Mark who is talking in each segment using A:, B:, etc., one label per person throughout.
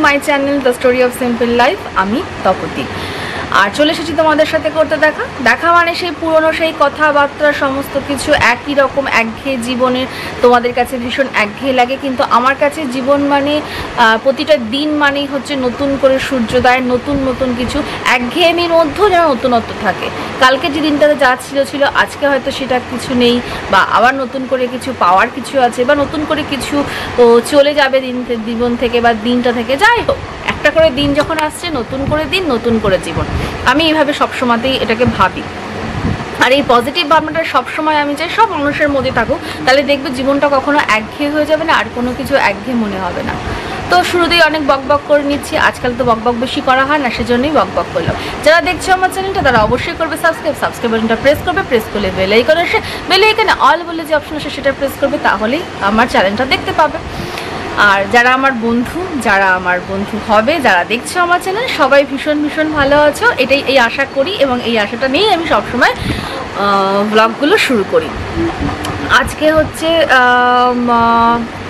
A: welcome to my channel the story of simple life আমি তপতি আর চলে এসেছি তোমাদের সাথে করতে দেখা। দেখা মানে সেই পুরনো সেই কথাবার্তা, সমস্ত কিছু একই রকম, একঘেয়ে জীবনের তোমাদের কাছে ভীষণ একঘেয়ে লাগে। কিন্তু আমার কাছে জীবন মানে প্রতিটা দিন মানেই হচ্ছে নতুন করে সূর্যোদয়, নতুন নতুন কিছু। একঘেয়েমির মধ্যেও যেন নতুনত্ব থাকে। কালকে যে দিনটাতে যা ছিল ছিল, আজকে হয়তো সেটা কিছু নেই বা আবার নতুন করে কিছু পাওয়ার কিছু আছে বা নতুন করে কিছু চলে যাবে দিন জীবন থেকে বা দিনটা থেকে। যাই হোক একটা করে দিন যখন আসছে, নতুন করে দিন, নতুন করে জীবন। আমি এইভাবে সবসময়তেই এটাকে ভাবি। আর এই পজিটিভ ভাবনাটা সবসময় আমি চাই সব মানুষের মধ্যে থাকুক। তাহলে দেখবে জীবনটা কখনো একঘেয়ে হয়ে যাবে না, আর কোনো কিছু একঘেয়ে মনে হবে না। তো শুরুতেই অনেক বক বক করে নিচ্ছি। আজকাল তো বক বক বেশি করা হয় না, সেজন্যই বক বক করলাম। যারা দেখছ আমার চ্যানেলটা, তারা অবশ্যই করবে সাবস্ক্রাইব সাবস্ক্রাইব বাটনটা প্রেস করবে প্রেস করলে বেল আইকন আসে। বেল আইকনে অল বলে যে অপশন আসে, সেটা প্রেস করবে, তাহলেই আমার চ্যানেলটা দেখতে পাবে। আর যারা আমার বন্ধু, যারা আমার বন্ধু হবে, যারা দেখছ আমার চ্যানেল সবাই ভীষণ ভীষণ ভালো আছো। এটাই এই আশা করি এবং এই আশাটা নিয়েই আমি সবসময় ব্লগগুলো শুরু করি। আজকে হচ্ছে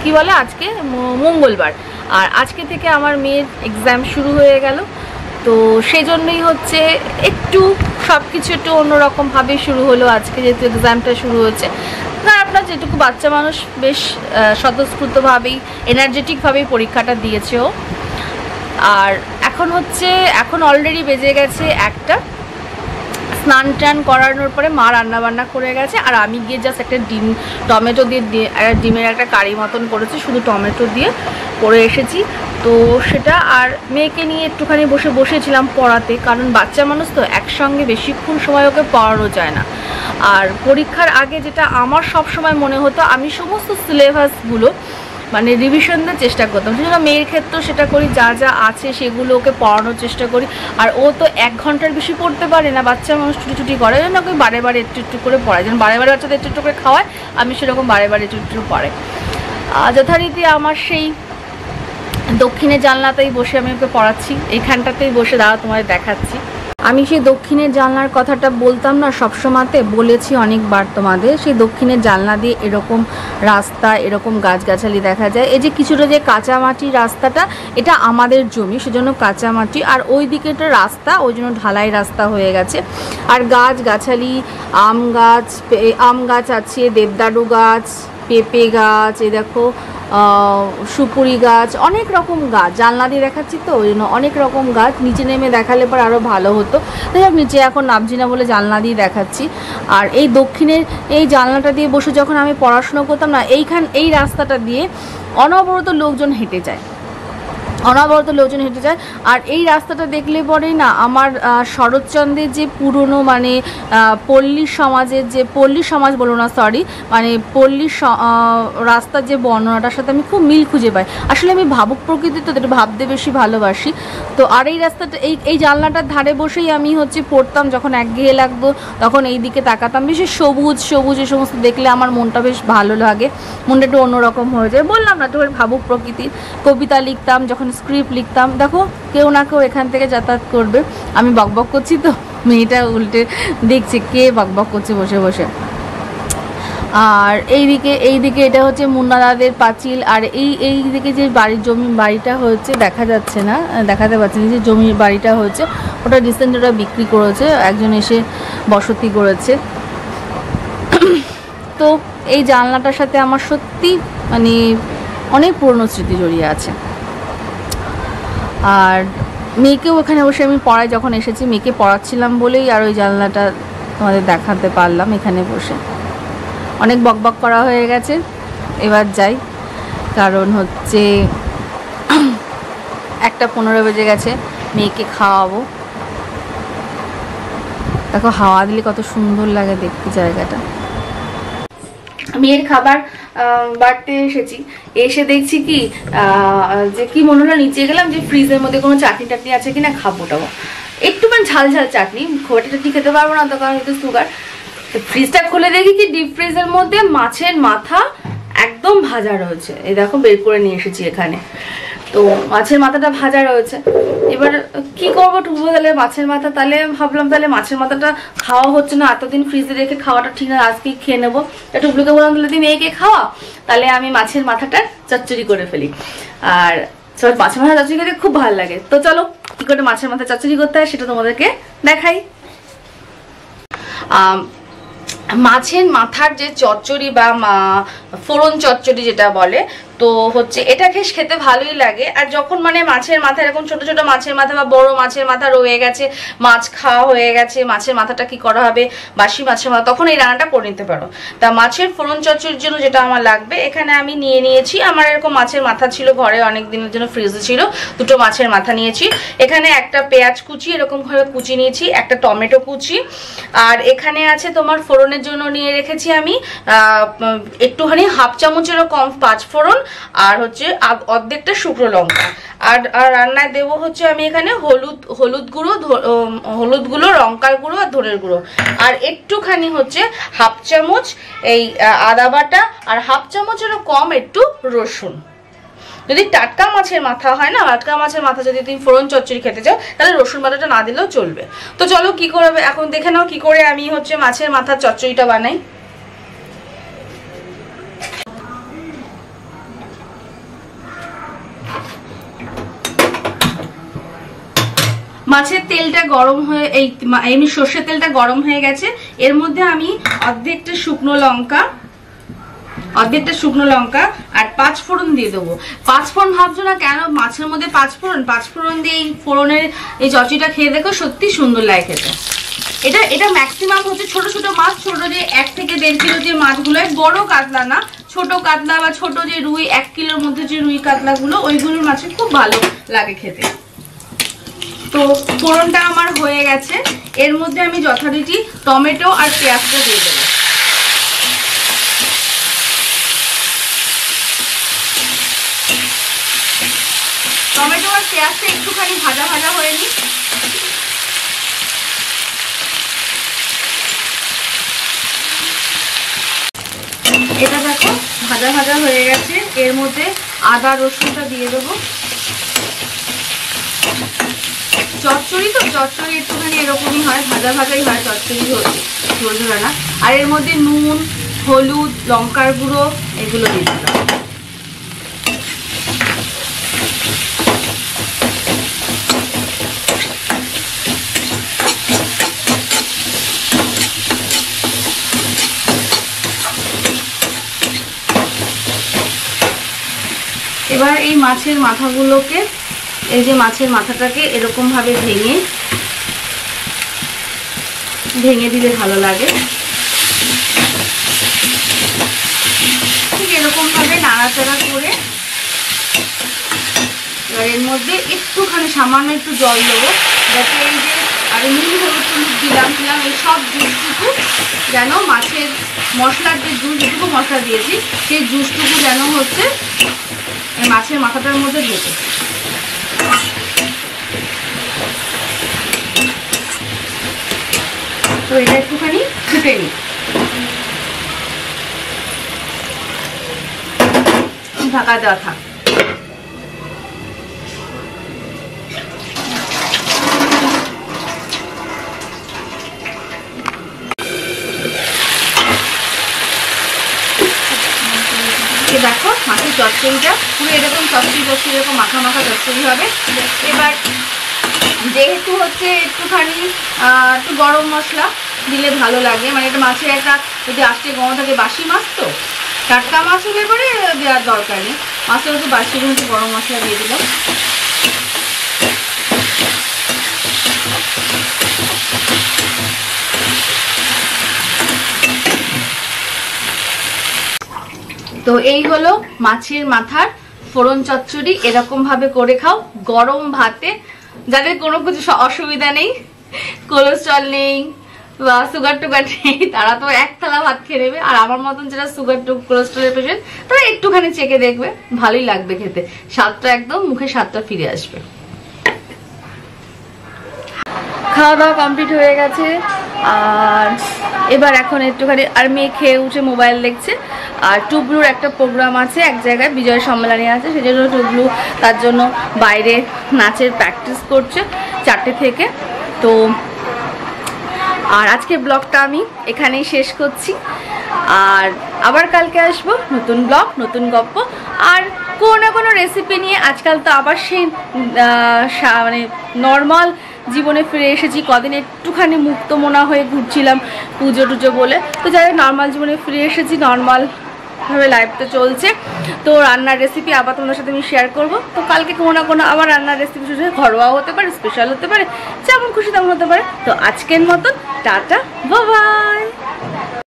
A: কি বলে আজকে? মঙ্গলবার। আর আজকে থেকে আমার মেয়ের এক্সাম শুরু হয়ে গেল। তো সেই জন্যই হচ্ছে একটু সব কিছু একটু অন্যরকমভাবে শুরু হলো। আজকে যেহেতু এক্সামটা শুরু হচ্ছে। না আপনার যেটুকু বাচ্চা মানুষ বেশ স্বতঃস্ফূর্তভাবেই এনার্জেটিকভাবেই পরীক্ষাটা দিয়েছে ও আর এখন হচ্ছে, এখন অলরেডি বেজে গেছে একটা। স্নান টান করানোর পরে মা রান্না বান্না করে গেছে, আর আমি গিয়ে জাস্ট একটা ডিম, টমেটো দিয়ে ডিমের একটা কারি মতন করেছি, শুধু টমেটো দিয়ে করে এসেছি। তো সেটা আর মেয়েকে নিয়ে একটুখানি বসে বসেছিলাম পড়াতে, কারণ বাচ্চা মানুষ তো একসঙ্গে বেশিক্ষণ সময় ওকে পড়ানো যায় না। আর পরীক্ষার আগে যেটা আমার সব সময় মনে হতো আমি সমস্ত সিলেবাসগুলো মানে রিভিশন দেওয়ার চেষ্টা করতাম। সেজন্য মেয়ের ক্ষেত্রেও সেটা করি যা যা আছে সেগুলো ওকে পড়ানোর চেষ্টা করি। আর ও তো এক ঘণ্টার বেশি পড়তে পারে না বাচ্চা মানুষ ছুটি করে জন্য ওকে বারে বারে একটু একটু করে পড়ায়। যেন বারে বারে বাচ্চাদের একটু একটু করে খাওয়ায় আমি সেরকম বারে বারে একটু একটু আহ, যথারীতি আমার সেই দক্ষিণে জানলাতেই বসে আমি ওকে পড়াচ্ছি। এইখানটাতেই বসে দাঁড়া তোমায় দেখাচ্ছি। আমি সেই দক্ষিণের জানলার কথাটা বলতাম না, সবসময়তে বলেছি অনেকবার তোমাদের, সেই দক্ষিণের জানলা দিয়ে এরকম রাস্তা, এরকম গাছগাছালি দেখা যায়। এই যে কিছুটা যে কাঁচা মাটির রাস্তাটা, এটা আমাদের জমি, সেজন্য কাঁচা মাটি আর ওই দিকেটা রাস্তা, ওই জন্য ঢালাই রাস্তা হয়ে গেছে। আর গাছ গাছালি আম গাছ আম গাছ আছে, দেবদারু গাছ পেঁপে গাছ, এ দেখো সুপুরি গাছ, অনেক রকম গাছ। জানলা দিয়ে দেখাচ্ছি তো, ওই জন্য অনেক রকম গাছ। নিচে নেমে দেখালে পর আরও ভালো হতো। তাই আমি নিচে এখন নামছি না বলে জানলা দিয়ে দেখাচ্ছি। আর এই দক্ষিণের এই জানলাটা দিয়ে বসে যখন আমি পড়াশুনো করতাম না, এইখান, এই রাস্তাটা দিয়ে অনবরত লোকজন হেঁটে যায়। অনবরত লোকজন হেঁটে যায়। আর এই রাস্তাটা দেখলে পরেই না আমার শরৎচন্দ্রের যে পুরনো মানে পল্লী সমাজের যে, পল্লী সমাজ বলো না সরি মানে পল্লী রাস্তার যে বর্ণনাটার সাথে আমি খুব মিল খুঁজে পাই। আসলে আমি ভাবুক প্রকৃতির তো ভাবতে বেশি ভালোবাসি। তো আর এই রাস্তাটা, এই এই জানলাটার ধারে বসেই আমি হচ্ছে পড়তাম, যখন একঘেয়ে লাগতো, তখন এই দিকে তাকাতাম। বেশি সবুজ সবুজ এই সমস্ত দেখলে আমার মনটা বেশ ভালো লাগে। মনটা একটু অন্যরকম হয়ে যায়। বললাম না তোমার ভাবুক প্রকৃতির। কবিতা লিখতাম, যখন স্ক্রিপ্ট লিখতাম। দেখো, কেউ না কেউ এখান থেকে যাতায়াত করবে। আমি বকবক করছি তো, মেয়েটা উল্টে দেখছে কে বকবক করছে বসে বসে। আর এইদিকে এইদিকে এটা হচ্ছে মুন্নাদাদের পাঁচিল। আর এই এই দিকে যে বাড়ির জমি, বাড়িটা হচ্ছে, দেখা যাচ্ছে না, দেখাতে পাচ্ছি না, যে জমির বাড়িটা হচ্ছে, ওটা রিসেন্ট ওটা বিক্রি করেছে, একজন এসে বসতি করেছে। তো এই জানলাটার সাথে আমার সত্যি মানে অনেক পুরনো স্মৃতি জড়িয়ে আছে। আর মেয়েকেও ওখানে বসে আমি পড়ায় যখন এসেছি, মেয়েকে পড়াচ্ছিলাম বলেই আর ওই জানলাটা তোমাদের দেখাতে পারলাম এখানে বসে। অনেক বকবক করা হয়ে গেছে। এবার যাই। কারণ হচ্ছে একটা পনেরো বেজে গেছে, মেয়েকে খাওয়াবো। দেখো হাওয়া দিলে কত সুন্দর লাগে দেখতে জায়গাটা। মেয়ের খাবার বাড়তে এসেছি। এসে দেখছি কি যে কি মনে হলো, নিচে গেলাম যে ফ্রিজের মধ্যে কোনো চাটনি টাটনি আছে কিনা, খাব টাবো। একটুখানি ঝাল ঝাল চাটনি খোয়াটা টাটনি খেতে পারব না তো কারণ একটু সুগার ফ্রিজটা খুলে দেখি কি ডিপ ফ্রিজের মধ্যে মাছের মাথা একদম ভাজা রয়েছে। এই দেখো, বের করে নিয়ে এসেছি এখানে। তো মাছের মাথাটা ভাজা রয়েছে। এবার কি করব টুকবো তাহলে মাছের মাথা? তাহলে ভাবলাম তাহলে মাছের মাথাটা খাওয়া হচ্ছে না। এতদিন ফ্রিজে রেখে খাওয়াটা ঠিক না আজকেই খেয়ে নেব। টুকলুকে বললাম, তাহলে তুই মেয়েকে খাওয়া? তাহলে আমি মাছের মাথাটা চচ্চড়ি করে ফেলি। আর সো মাছের মাথা চচ্চড়ি খেতে খুব ভালো লাগে। তো চলো, কি করে মাছের মাথা চচ্চড়ি করতে হয় সেটা তোমাদেরকে দেখাই। মাছের মাথার যে চচ্চড়ি বা ফোড়ন চচ্চড়ি যেটা বলে, তো হচ্ছে এটা খেস খেতে ভালোই লাগে। আর যখন মানে মাছের মাথা, এরকম ছোট ছোট মাছের মাথা বা বড় মাছের মাথা রয়ে গেছে, মাছ খাওয়া হয়ে গেছে, মাছের মাথাটা কি করা হবে, বাসি মাছের মাথা, তখন এই রান্নাটা করে নিতে পারো। তা মাছের ফোড়ন চচ্চড়ির জন্য যেটা আমার লাগবে, এখানে আমি নিয়ে নিয়েছি, আমার এরকম মাছের মাথা ছিল, ঘরে অনেক দিনের জন্য ফ্রিজে ছিল, দুটো মাছের মাথা নিয়েছি। এখানে একটা পেঁয়াজ কুচি এরকমভাবে কুচি নিয়েছি, একটা টমেটো কুচি। আর এখানে আছে তোমার ফোড়নের জন্য নিয়ে রেখেছি আমি একটুখানি হাফ চামচেরও কম পাঁচ ফোড়ন আর হচ্ছে অর্ধেকটা শুকনো লঙ্কা। আর আর রান্নায় দেবো হচ্ছে আমি এখানে হলুদ হলুদ গুঁড়ো হলুদ গুঁড়ো, লঙ্কার গুঁড়ো আর ধনের গুঁড়ো। আর একটুখানি হচ্ছে হাফ চামচ এই আদা বাটা আর হাফ চামচেরও কম একটু রসুন। যদি টাটকা মাছের মাথা হয় না, টাটকা মাছের মাথা যদি তুমি ফোড়ন চচ্চড়ি খেতে চাও, তাহলে রসুন বাটাটা না দিলেও চলবে। তো চলো কি করবে? এখন দেখে নাও কি করে আমি হচ্ছে মাছের মাথার চচ্চড়িটা বানাই। মাছের তেলটা গরম হয়ে, এই এমনি সর্ষের তেলটা গরম হয়ে গেছে। এর মধ্যে আমি অর্ধেকটা শুকনো লঙ্কা অর্ধেকটা শুকনো লঙ্কা আর পাঁচ ফোড়ন দিয়ে দেবো। পাঁচ ফোড়ন ভাবছ না কেন? মাছের মধ্যে পাঁচ ফোড়ন? পাঁচ ফোড়ন দিয়ে এই ফোড়নের এই চচিটা খেয়ে দেখো, সত্যি সুন্দর লাগে খেতে। এটা এটা ম্যাক্সিমাম হচ্ছে ছোট ছোট মাছ, ছোট যে এক থেকে দেড় কিলো যে মাছগুলো বড় কাতলা না, ছোট কাতলা বা ছোট যে রুই, এক কিলোর মধ্যে যে রুই কাতলাগুলো, ওইগুলোর মাছে খুব ভালো লাগে খেতে। তো ফোড়নটা আমার হয়ে গেছে। এর মধ্যে আমি যথারীতি টমেটো আর পেঁয়াজটা দিয়ে দেবো টমেটো আর পেঁয়াজটা একটুখানি ভাজা ভাজা হয়ে নি এটা দেখো, ভাজা ভাজা হয়ে গেছে। এর মধ্যে আদা, রসুনটা দিয়ে দেবো। চচ্চড়ি তো, চচ্চড়ি একটুখানি এরকমই হয়, ভাজা ভাজাই হয় চচ্চড়ি ঝোল ঝোল না আর এর মধ্যে নুন, হলুদ, লঙ্কার গুঁড়ো, এগুলো দিয়ে দিলাম এবার এই মাছের মাথাগুলোকে, এই যে মাছের মাথাটাকে এরকম ভাবে ভেঙে ভেঙে দিলে ভালো লাগে। ঠিক এরকম ভাবে নাড়াচাড়া করে এবার এর মধ্যে একটুখানি সামান্য একটু জল দেবো, যাতে এই যে আর নুন, হলুদ টলুদ দিলাম দিলাম, এই সব জুসটুকু যেন মাছের মশলার যে জুস, যেটুকু মশলা দিয়েছি, সেই জুসটুকু যেন হচ্ছে এই মাছের মাথাটার মধ্যে ঢোকে তো এটা একটুখানি ফুটে নিই। ঢাকা দেওয়া থাক। এই দেখো মাছের চচ্চড়িটা পুরো এরকম চচ্চড়ি বসে, এরকম মাখা মাখা চচ্চড়ি হবে। এবার যেহেতু হচ্ছে একটুখানি একটু গরম মশলা দিলে ভালো লাগে। মানে এটা মাছের একটা যদি আসতে গরম থাকে বাসি মাছ তো, টাটকা মাছ হলে পরে দেওয়ার দরকার নেই। মাছের হচ্ছে বাসি কিন্তু গরম মশলা দিয়ে দিলাম। তো এই হলো মাছের মাথার ফোড়ন চচ্চড়ি। এরকম ভাবে করে খাও। গরম ভাতে। যাদের কোনো কিছু অসুবিধা নেই কোলেস্ট্রল নেই বা সুগার টুগার নেই, তারা তো এক থালা ভাত খেয়ে নেবে। আর আমার মতন যারা সুগার টু কোলেস্ট্রলের পেশেন্ট তারা একটুখানি চেকে দেখবে। ভালোই লাগবে খেতে। স্বাদটা একদম মুখে স্বাদটা ফিরে আসবে। খাওয়া দাওয়া কমপ্লিট হয়ে গেছে। আর এবার এখন একটুখানি আর মেয়ে খেয়ে উঠে মোবাইল দেখছে। আর টুবলুর একটা প্রোগ্রাম আছে, এক জায়গায় বিজয় সম্মেলনী আছে, সেজন্য টুবলু তার জন্য বাইরে নাচের প্র্যাকটিস করছে চারটে থেকে। তো আর আজকে ব্লগটা আমি এখানেই শেষ করছি। আর আবার কালকে আসব নতুন ব্লগ নতুন গপ্প। আর কোনো না কোনো রেসিপি নিয়ে আজকাল তো আবার সেই মানে নর্মাল জীবনে ফিরে এসেছি, কদিন একটুখানি মুক্ত মোনা হয়ে ঘুরছিলাম পুজো টুজো বলে। তো যাই নর্মাল জীবনে ফিরে এসেছি নর্মাল ভাবে লাইফ তো চলছে। তো রান্নার রেসিপি আবার তোমাদের সাথে আমি শেয়ার করব। তো কালকে কোনো না কোনো আবার রান্নার রেসিপি শুধু ঘরোয়া হতে পারে স্পেশাল হতে পারে, যেমন খুশি তেমন হতে পারে। তো আজকের মতন টাটা বাবাই